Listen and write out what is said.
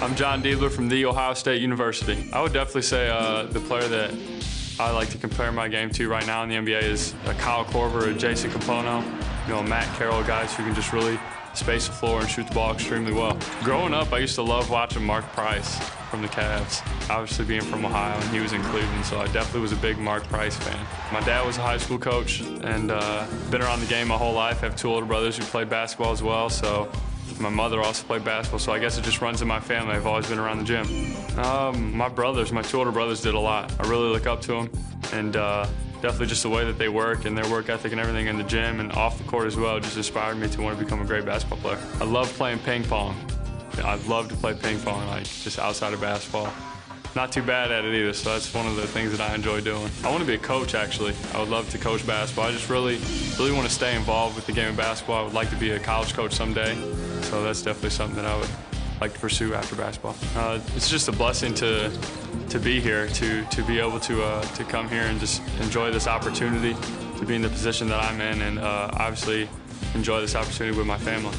I'm Jon Diebler from The Ohio State University. I would definitely say uh, the player that I like to compare my game to right now in the NBA is uh, Kyle Korver or Jason Kapono, you know, Matt Carroll, guys who can just really space the floor and shoot the ball extremely well. Growing up, I used to love watching Mark Price from the Cavs. Obviously being from Ohio and he was in Cleveland, so I definitely was a big Mark Price fan. My dad was a high school coach and uh, been around the game my whole life. I have two older brothers who played basketball as well, so my mother also played basketball, so I guess it just runs in my family. I've always been around the gym. Um, my brothers, my two older brothers, did a lot. I really look up to them, and uh, definitely just the way that they work and their work ethic and everything in the gym and off the court as well just inspired me to want to become a great basketball player. I love playing ping pong. I'd love to play ping pong, like just outside of basketball. Not too bad at it either, so that's one of the things that I enjoy doing. I want to be a coach, actually. I would love to coach basketball. I just really, really want to stay involved with the game of basketball. I would like to be a college coach someday, so that's definitely something that I would like to pursue after basketball. Uh, it's just a blessing to to be here, to to be able to uh, to come here and just enjoy this opportunity, to be in the position that I'm in, and uh, obviously enjoy this opportunity with my family.